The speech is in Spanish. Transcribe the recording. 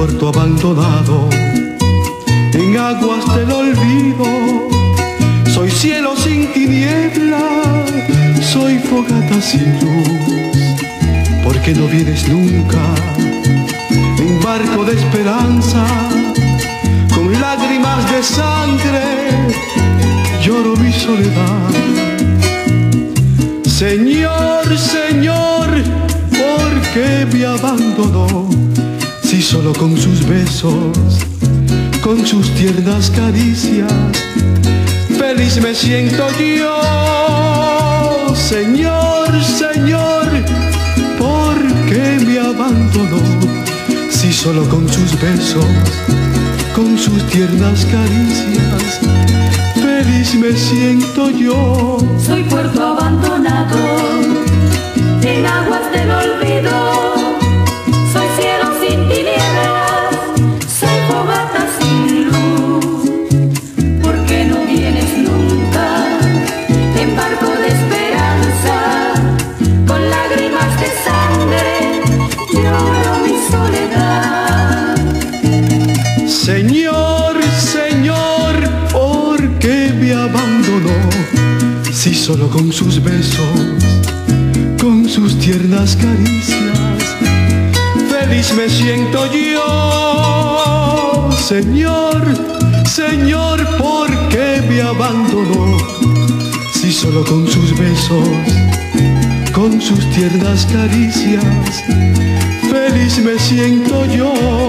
puerto abandonado, en aguas del olvido. Soy cielo sin tiniebla, soy fogata sin luz. ¿Por qué no vienes nunca? En barco de esperanza, con lágrimas de sangre, lloro mi soledad. Señor, Señor, con sus besos, con sus tiernas caricias, feliz me siento yo. Señor, Señor, ¿por qué me abandonó? Si solo con sus besos, con sus tiernas caricias, feliz me siento yo. Soy puerto abandonado, Señor, Señor, ¿por qué me abandonó? Si solo con sus besos, con sus tiernas caricias, feliz me siento yo. Señor, Señor, ¿por qué me abandonó? Si solo con sus besos, con sus tiernas caricias, feliz me siento yo.